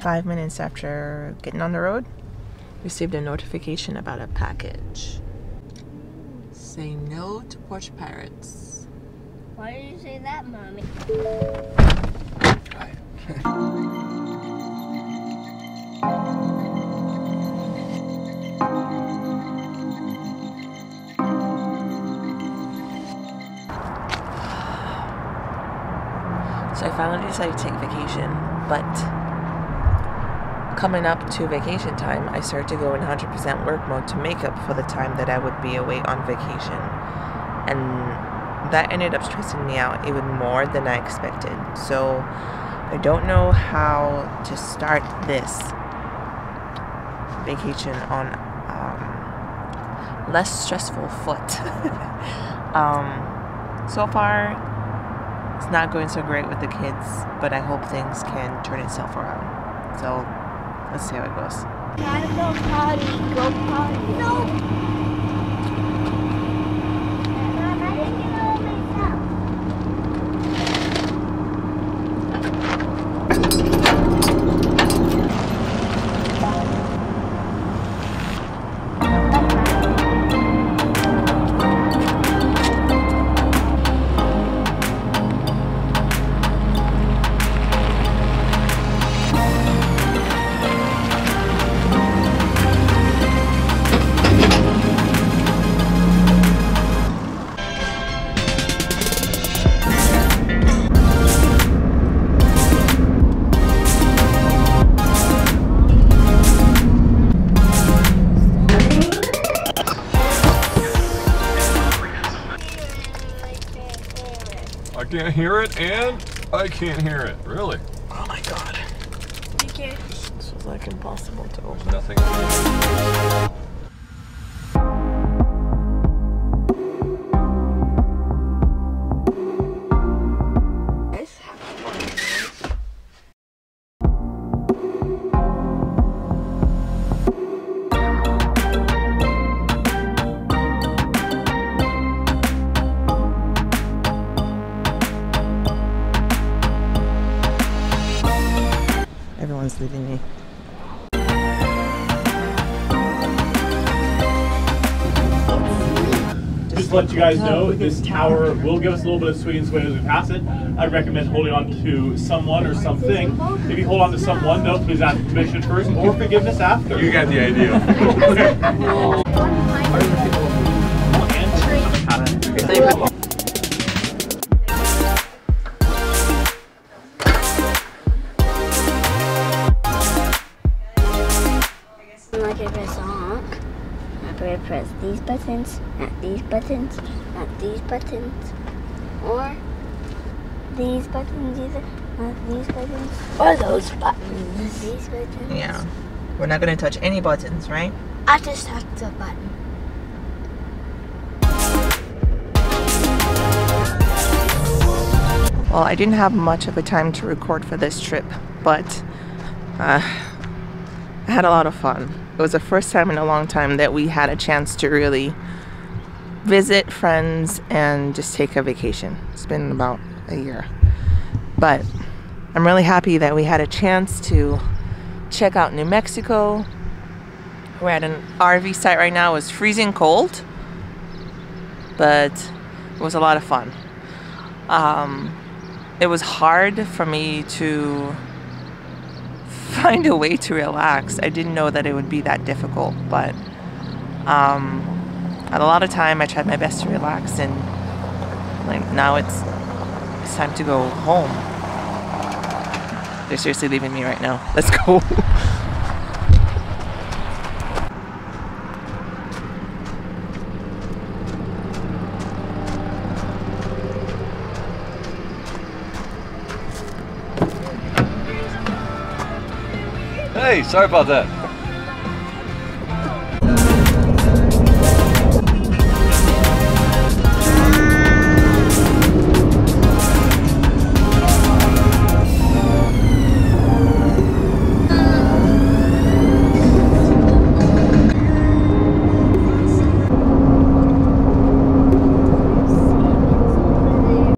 Five minutes after getting on the road, received a notification about a package. Say no to porch pirates. Why did you say that, Mommy? So I finally decided to take vacation, but coming up to vacation time, I started to go in 100% work mode to make up for the time that I would be away on vacation. And that ended up stressing me out even more than I expected. So I don't know how to start this vacation on um, less stressful foot. um, so far, it's not going so great with the kids, but I hope things can turn itself around. So let's see how it goes. Go potty. Go potty. No. I can't hear it and I can't hear it. Really? Oh my god. You can't. This was like impossible to open. Nothing. Everyone's leaving. Just to let you guys know, this tower will give us a little bit of swing and sway as we pass it. I'd recommend holding on to someone or something. If you hold on to someone, though, please ask permission first or forgiveness after. You got the idea. press honk. After I press these buttons, not these buttons, not these buttons, or these buttons either, not these buttons, or those buttons. These buttons. Yeah. We're not gonna touch any buttons, right? I just touched the button. Well, I didn't have much of a time to record for this trip, but uh, I had a lot of fun. It was the first time in a long time that we had a chance to really visit friends and just take a vacation. It's been about a year. But I'm really happy that we had a chance to check out New Mexico. We're at an RV site right now. It's freezing cold, but it was a lot of fun. Um, it was hard for me to find a way to relax. I didn't know that it would be that difficult, but um, at a lot of time I tried my best to relax, and like now it's it's time to go home. They're seriously leaving me right now. Let's go. Hey, sorry about that.